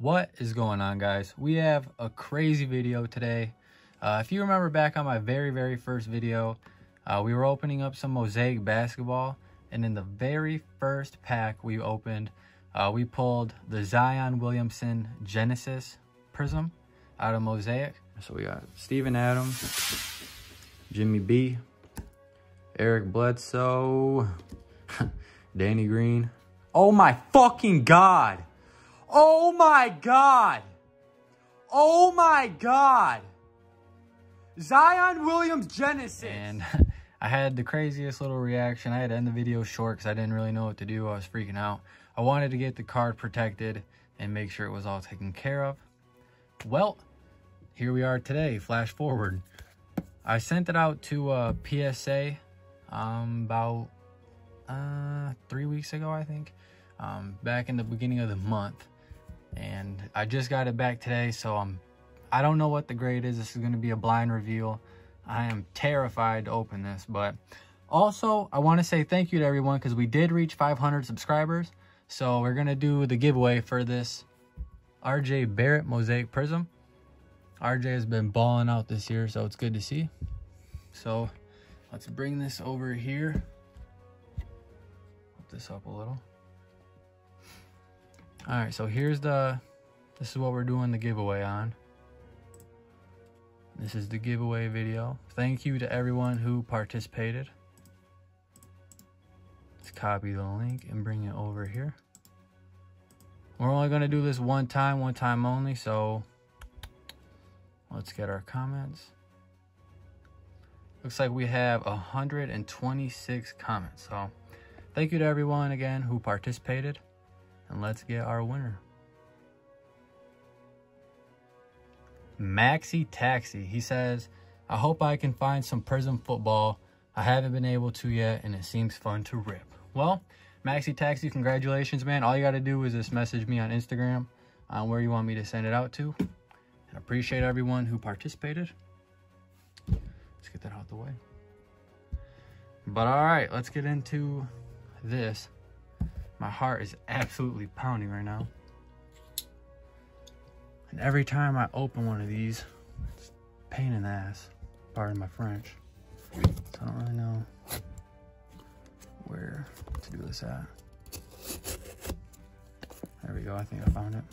What is going on guys? We have a crazy video today. Uh, if you remember back on my very, very first video, uh, we were opening up some Mosaic basketball and in the very first pack we opened, uh, we pulled the Zion Williamson Genesis Prism out of Mosaic. So we got Steven Adams, Jimmy B, Eric Bledsoe, Danny Green. Oh my fucking God. Oh my God. Oh my God. Zion Williams Genesis. And I had the craziest little reaction. I had to end the video short because I didn't really know what to do. I was freaking out. I wanted to get the card protected and make sure it was all taken care of. Well, here we are today. Flash forward. I sent it out to uh, PSA um, about uh, three weeks ago, I think, um, back in the beginning of the month. And I just got it back today, so I'm, I don't know what the grade is. This is going to be a blind reveal. I am terrified to open this, but also I want to say thank you to everyone because we did reach 500 subscribers. So we're going to do the giveaway for this RJ Barrett Mosaic Prism. RJ has been balling out this year, so it's good to see. So let's bring this over here. This up a little. All right, so here's the, this is what we're doing the giveaway on. This is the giveaway video. Thank you to everyone who participated. Let's copy the link and bring it over here. We're only to do this one time, one time only, so let's get our comments. Looks like we have 126 comments. So thank you to everyone again who participated. And let's get our winner. Maxi Taxi. He says, I hope I can find some Prism football. I haven't been able to yet, and it seems fun to rip. Well, Maxi Taxi, congratulations, man. All you got to do is just message me on Instagram on where you want me to send it out to. And appreciate everyone who participated. Let's get that out the way. But all right, let's get into this. My heart is absolutely pounding right now. And every time I open one of these, it's pain in the ass. Pardon my French. So I don't really know where to do this at. There we go, I think I found it.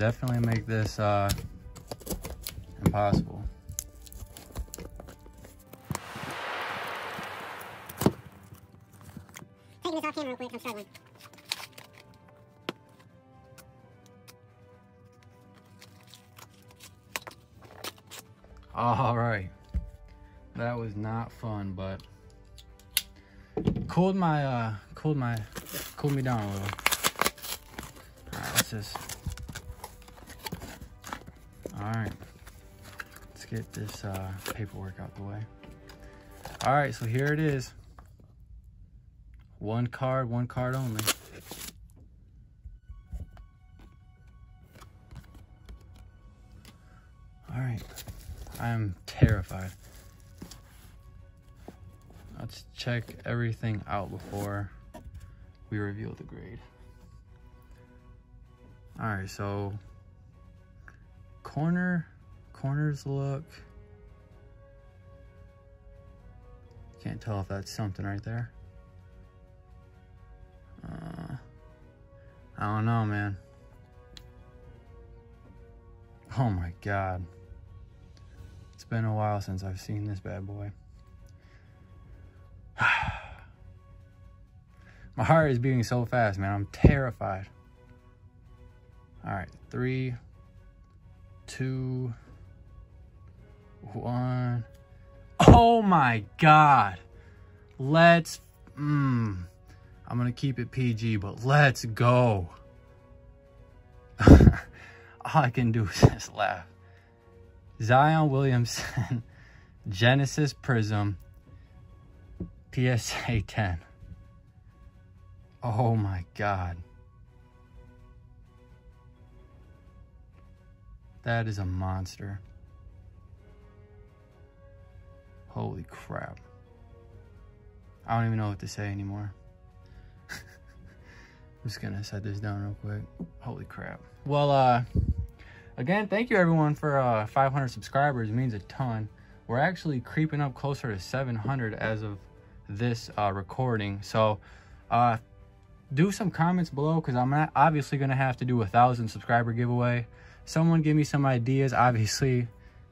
Definitely make this uh, impossible. Taking this off camera real quick, I'm struggling. All right. That was not fun, but cooled my uh cooled my cooled me down a little. All right, let's just all right, let's get this uh, paperwork out the way. All right, so here it is. One card, one card only. All right, I am terrified. Let's check everything out before we reveal the grade. All right, so corner, corners look. Can't tell if that's something right there. Uh, I don't know, man. Oh my God. It's been a while since I've seen this bad boy. My heart is beating so fast, man. I'm terrified. All right, three, two, one. Oh my God. Let's, mm, I'm going to keep it PG, but let's go. All I can do is just laugh. Zion Williamson, Genesis Prism, PSA 10. Oh my God. That is a monster. Holy crap. I don't even know what to say anymore. I'm just gonna set this down real quick. Holy crap. Well, uh, again, thank you everyone for uh, 500 subscribers. It means a ton. We're actually creeping up closer to 700 as of this uh, recording. So, uh, do some comments below because I'm not obviously going to have to do a thousand subscriber giveaway. Someone give me some ideas. Obviously,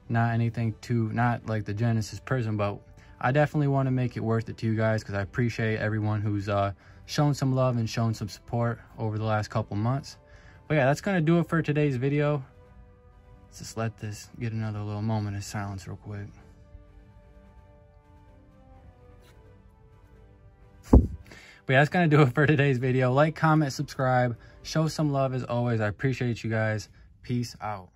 not anything too, not like the Genesis Prism, but I definitely want to make it worth it to you guys because I appreciate everyone who's uh, shown some love and shown some support over the last couple months. But yeah, that's going to do it for today's video. Let's just let this get another little moment of silence real quick. But that's going to do it for today's video. Like, comment, subscribe. Show some love as always. I appreciate you guys. Peace out.